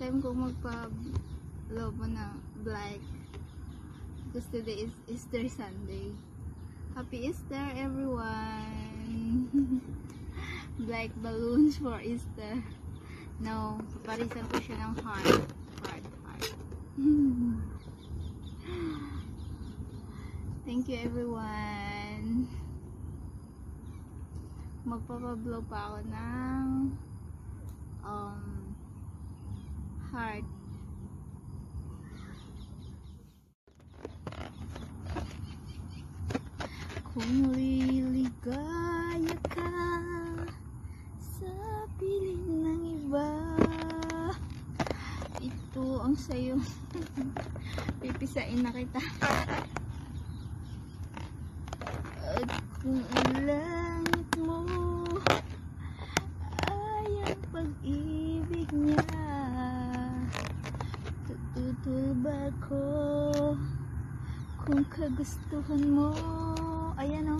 first time ko magpa-lobo ng black. Because today is Easter Sunday. Happy Easter everyone! black balloons for Easter. No, paparisan ko siya ng heart. Heart, heart. Thank you everyone. Magpapablow pa ako ng um, heart. Kung liligaya ka sa piling ng iba, ito ang sayo. Pipisain na kita. At kung ang langit mo ay ang pag-ibig niya, tututulba ko kung kagustuhan mo. Ayan o.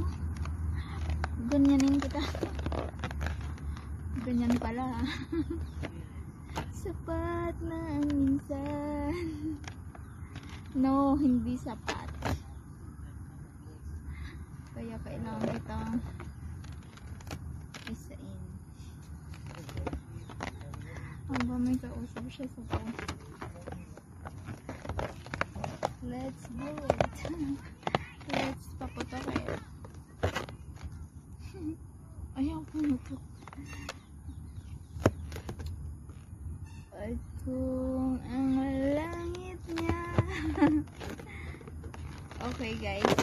Ganyanin kita. Ganyan pala. Sapat na ang minsan. No, hindi sapat. Kaya kailangan kitang isain. Ang ba may kausap siya sa phone? Let's do it. Let's paputok it. Ayaw pumutok. At kung ang langit niya. okay guys.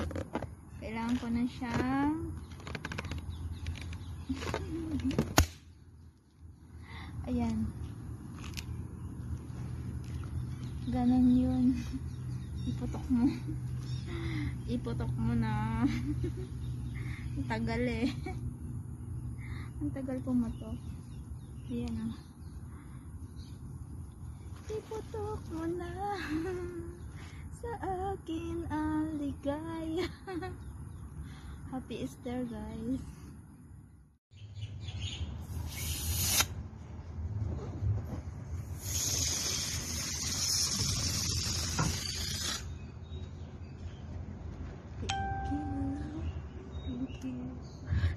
Kailangan ko na siyang Ayan. mo. Iputok mo na. Ang tagal eh. Ang tagal pumatok. Ayan ah. Iputok mo na. Sa akin ang ligaya. Happy Easter guys.